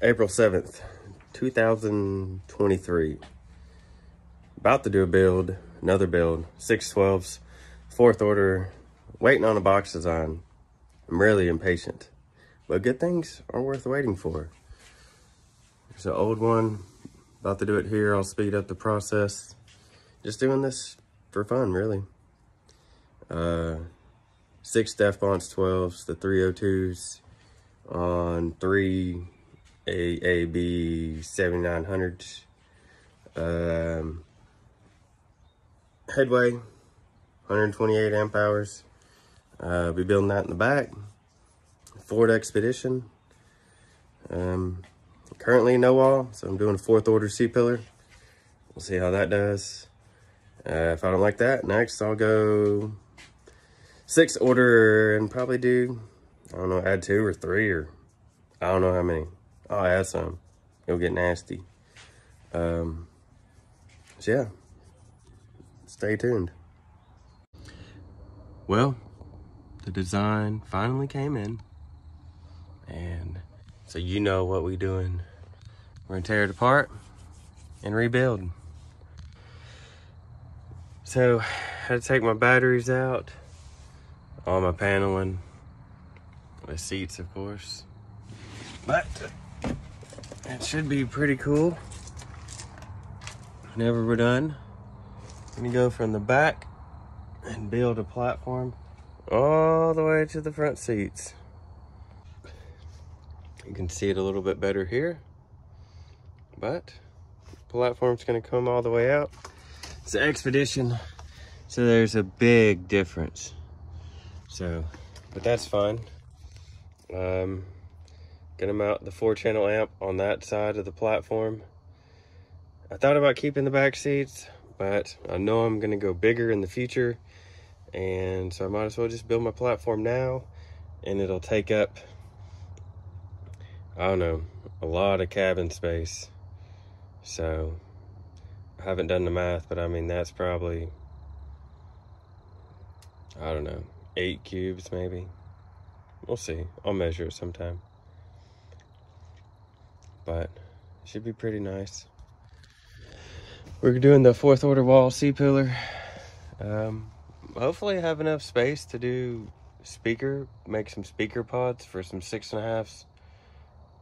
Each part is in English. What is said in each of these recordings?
April 7th, 2023. About to do a build, another build, 612s, fourth order, waiting on a box design. I'm really impatient, but good things are worth waiting for. There's an old one, about to do it here. I'll speed up the process. Just doing this for fun, really. Uh, six Deaf Bonce 12s, the 302s on three AAB 7900s. Um, headway, 128 amp hours. Uh, be building that in the back. Ford Expedition. Um, currently no wall, so I'm doing a fourth order C-pillar. We'll see how that does. Uh, if I don't like that, next I'll go six order and probably do, I don't know, add two or three or I don't know how many. I'll add some. It'll get nasty. Um, so yeah, stay tuned. Well, the design finally came in. And so you know what we doing. We're gonna tear it apart and rebuild. So, I had to take my batteries out, all my paneling, my seats, of course. But it should be pretty cool. Whenever we're done, I'm gonna go from the back and build a platform all the way to the front seats. You can see it a little bit better here, but platform's gonna come all the way out. It's an Expedition, so there's a big difference. So, but that's fine. Um, gonna mount the four channel amp on that side of the platform. I thought about keeping the back seats, but I know I'm gonna go bigger in the future. And so I might as well just build my platform now and it'll take up, I don't know, a lot of cabin space. So I haven't done the math, but I mean, that's probably, I don't know, eight cubes maybe. We'll see. I'll measure it sometime. But it should be pretty nice. We're doing the fourth order wall C-pillar. Um, hopefully have enough space to do speaker, make some speaker pods for some six and a halfs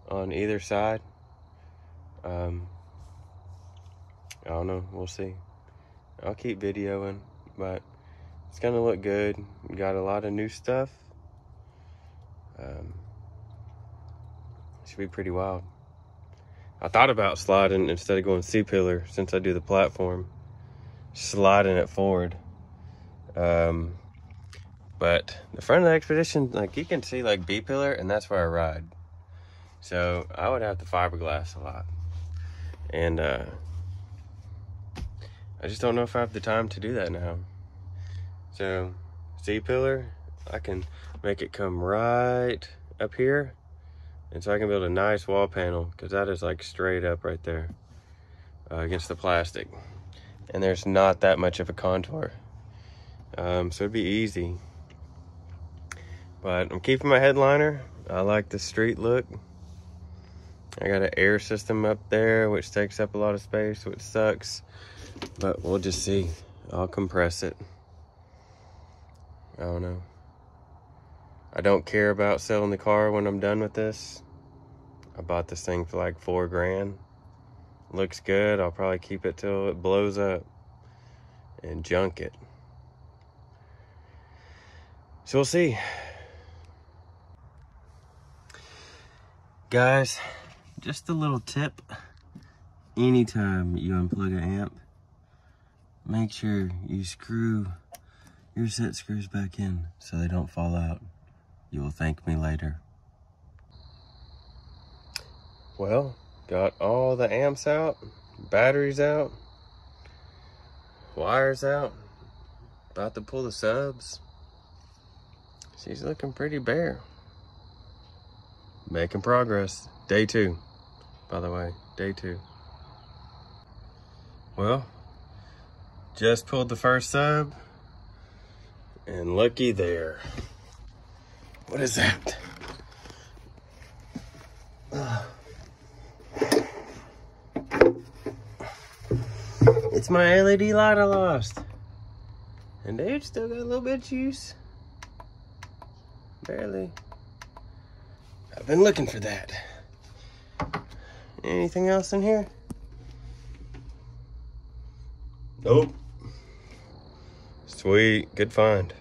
on either side. Um, I don't know. We'll see. I'll keep videoing, but it's gonna look good. Got a lot of new stuff. Um, should be pretty wild. I thought about sliding instead of going C-pillar since I do the platform, sliding it forward. Um, but the front of the Expedition, like you can see like B-pillar and that's where I ride. So I would have to fiberglass a lot. And uh, I just don't know if I have the time to do that now. So C-pillar, I can make it come right up here. And so I can build a nice wall panel because that is like straight up right there uh, against the plastic. And there's not that much of a contour. Um, so it'd be easy. But I'm keeping my headliner. I like the street look. I got an air system up there, which takes up a lot of space, which sucks. But we'll just see. I'll compress it. I don't know. I don't care about selling the car when I'm done with this. I bought this thing for like four grand. Looks good. I'll probably keep it till it blows up and junk it. So we'll see. Guys, just a little tip. Anytime you unplug an amp, make sure you screw your set screws back in so they don't fall out. You will thank me later. Well, got all the amps out, batteries out, wires out, about to pull the subs. She's looking pretty bare. Making progress. Day two, by the way, day two. Well, just pulled the first sub and looky there. What is that? It's my LED light I lost. And it's still got a little bit of juice. Barely. I've been looking for that. Anything else in here? Nope. Sweet, good find.